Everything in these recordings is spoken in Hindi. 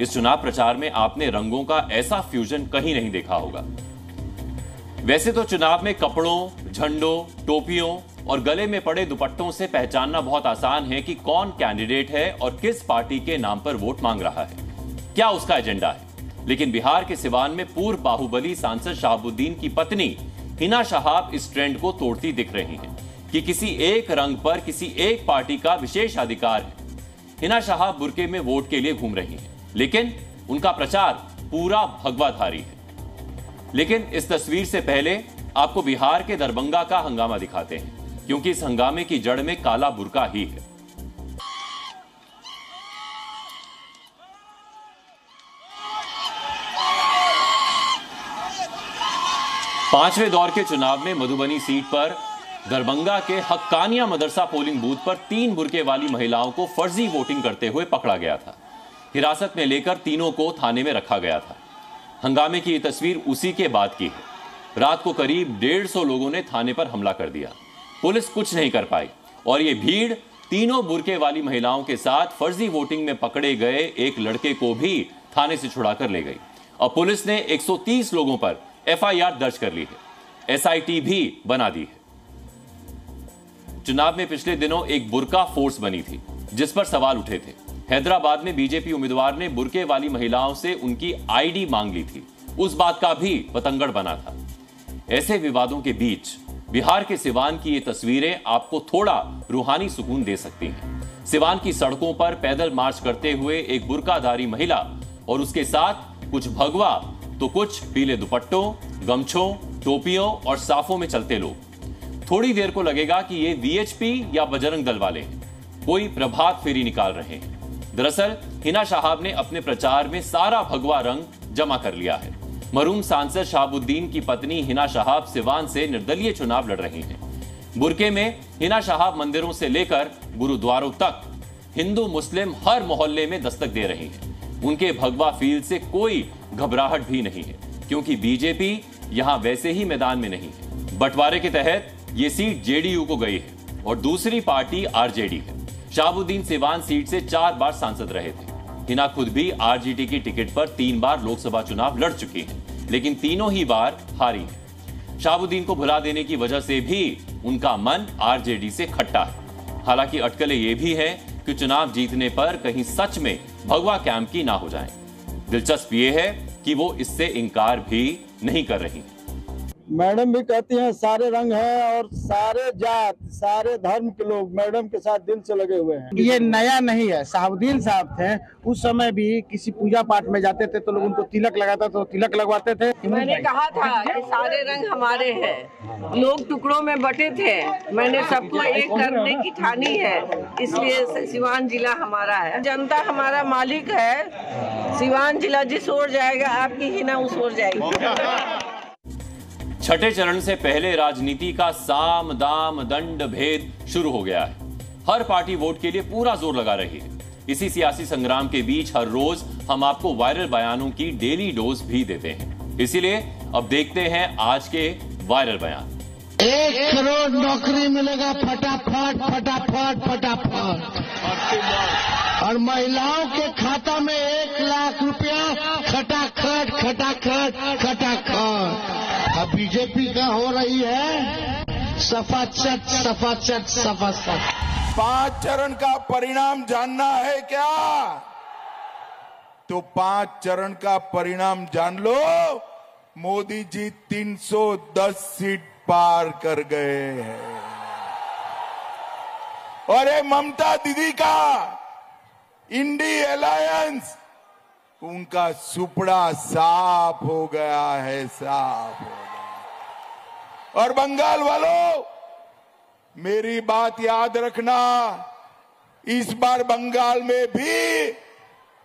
इस चुनाव प्रचार में आपने रंगों का ऐसा फ्यूजन कहीं नहीं देखा होगा। वैसे तो चुनाव में कपड़ों, झंडों, टोपियों और गले में पड़े दुपट्टों से पहचानना बहुत आसान है कि कौन कैंडिडेट है और किस पार्टी के नाम पर वोट मांग रहा है। क्या उसका एजेंडा है? लेकिन बिहार के सिवान में पूर्व बाहुबली सांसद शाहबुद्दीन की पत्नी हिना शहाब इस ट्रेंड को तोड़ती दिख रही हैं कि किसी एक रंग पर किसी एक पार्टी का विशेष अधिकार है। हिना शहाब बुरके में वोट के लिए घूम रही हैं। लेकिन उनका प्रचार पूरा भगवाधारी है। लेकिन इस तस्वीर से पहले आपको बिहार के दरभंगा का हंगामा दिखाते हैं, क्योंकि इस हंगामे की जड़ में काला बुरका ही है। पाँचवें दौर के चुनाव में मधुबनी सीट पर दरभंगा के हक्कानिया मदरसा पोलिंग बूथ पर तीन बुरके वाली महिलाओं को फर्जी वोटिंग करते हुए पकड़ा गया था। हिरासत में लेकर तीनों को थाने में रखा गया था। हंगामे की ये तस्वीर उसी के बाद की है। रात को करीब डेढ़ सौ लोगों ने थाने पर हमला कर दिया। पुलिस कुछ नहीं कर पाई और ये भीड़ तीनों बुरके वाली महिलाओं के साथ फर्जी वोटिंग में पकड़े गए एक लड़के को भी थाने से छुड़ाकर ले गई। और पुलिस ने 130 लोगों पर एफआईआर दर्ज कर ली है। एसआईटी भी बना दी है। चुनाव में पिछले दिनों एक बुरका फोर्स बनी थी, जिस पर सवाल उठे थे। हैदराबाद में बीजेपी उम्मीदवार ने बुरके वाली महिलाओं से उनकी आईडी मांग ली थी। उस बात का भी पतंगड़ बना था। ऐसे विवादों के बीच बिहार के सिवान की ये तस्वीरें आपको थोड़ा रूहानी सुकून दे सकती हैं। सिवान की सड़कों पर पैदल मार्च करते हुए एक बुरकाधारी महिला और उसके साथ कुछ भगवा तो कुछ पीले दुपट्टों, गमछों, टोपियों और साफों में चलते लोग। थोड़ी देर को लगेगा कि ये वीएचपी या बजरंग दल वाले कोई प्रभात फेरी निकाल रहे हैं। दरअसल, हिना शहाब ने अपने प्रचार में सारा भगवा रंग जमा कर लिया है। मरूम सांसद शहाबुद्दीन की पत्नी हिना शहाब सिवान से निर्दलीय चुनाव लड़ रही हैं। बुरके में हिना शहाब मंदिरों से लेकर गुरुद्वारों तक हिंदू मुस्लिम हर मोहल्ले में दस्तक दे रही हैं। उनके भगवा फील से कोई घबराहट भी नहीं है, क्योंकि बीजेपी यहाँ वैसे ही मैदान में नहीं है। बंटवारे के तहत ये सीट जेडीयू को गई है और दूसरी पार्टी आरजेडी है। शाहबुद्दीन सिवान सीट से चार बार सांसद रहे थे। हिना खुद भी आरजीटी की टिकट पर तीन बार लोकसभा चुनाव लड़ चुकी हैं, लेकिन तीनों ही बार हारी हैं। शाहबुद्दीन को भुला देने की वजह से भी उनका मन आरजेडी से खट्टा है। हालाँकि अटकलें ये भी है कि चुनाव जीतने पर कहीं सच में भगवा कैंप की ना हो जाए। दिलचस्प ये है कि वो इससे इनकार भी नहीं कर रही मैडम भी कहती हैं सारे रंग हैं और सारे जात सारे धर्म के लोग मैडम के साथ दिल से लगे हुए हैं। ये नया नहीं है साहुद्दीन साहब थे उस समय भी किसी पूजा पाठ में जाते थे तो लोग उनको तिलक लगाता तो तिलक लगवाते थे। मैंने कहा था कि सारे रंग हमारे हैं लोग टुकड़ों में बटे थे। मैंने सबको एक करने की ठानी है इसलिए सिवान जिला हमारा है। जनता हमारा मालिक है सिवान जिला जिस ओर जाएगा आपकी हिना उस ओर जाएगी। छठे चरण से पहले राजनीति का साम दाम दंड भेद शुरू हो गया है। हर पार्टी वोट के लिए पूरा ज़ोर लगा रही है। इसी सियासी संग्राम के बीच हर रोज हम आपको वायरल बयानों की डेली डोज भी देते हैं। इसीलिए अब देखते हैं आज के वायरल बयान। एक करोड़ नौकरी मिलेगा फटाफट फटाफट फटाफट। और महिलाओं के खाता में एक लाख रुपया, खटाखट खटाखट खटाखट। बीजेपी का हो रही है। सफ़ा चट सफ़ा चट सफ़ा चट पाँच चरण का परिणाम जानना है क्या? तो पाँच चरण का परिणाम जान लो। मोदी जी 310 सीट पार कर गए हैं। और ये ममता दीदी का, इंडी अलायंस, उनका सुपड़ा साफ़ हो गया है, साफ़ हो गया। और बंगाल वालों, मेरी बात याद रखना, इस बार बंगाल में भी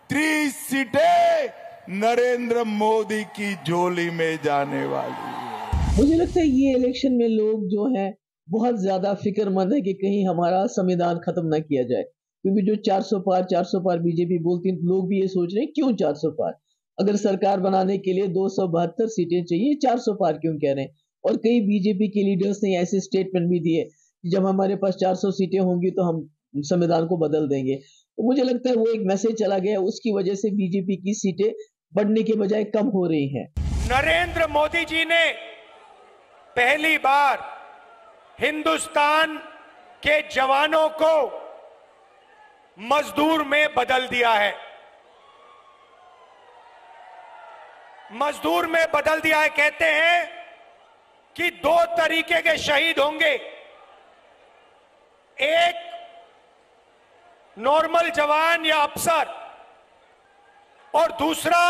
तीस सीटें नरेंद्र मोदी की झोली में जाने वाली है। मुझे लगता है ये इलेक्शन में लोग जो है, बहुत ज़्यादा फिक्रमंद है कि कहीं हमारा संविधान खत्म ना किया जाए। क्योंकि जो 400 पार 400 पार बीजेपी बोलती है, लोग भी ये सोच रहे हैं, क्यों 400 पार? अगर सरकार बनाने के लिए दो सौ बहत्तर सीटें चाहिए 400 पार क्यों कह रहे हैं? और कई बीजेपी के लीडर्स ने ऐसे स्टेटमेंट भी दिए कि जब हमारे पास 400 सीटें होंगी तो हम संविधान को बदल देंगे। तो मुझे लगता है वो एक मैसेज चला गया उसकी वजह से बीजेपी की सीटें बढ़ने के बजाय कम हो रही हैं। नरेंद्र मोदी जी ने पहली बार हिंदुस्तान के जवानों को मजदूर में बदल दिया है। मजदूर में बदल दिया है, कहते हैं कि दो तरीके के शहीद होंगे। एक नॉर्मल जवान या अफसर, और दूसरा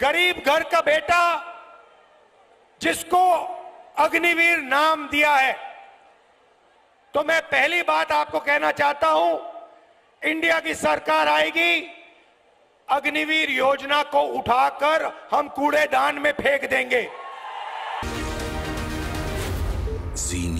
गरीब घर का बेटा जिसको अग्निवीर नाम दिया है। तो मैं पहली बात आपको कहना चाहता हूँ, इंडिया की सरकार आएगी, अग्निवीर योजना को उठाकर हम कूड़ेदान में फेंक देंगे। जी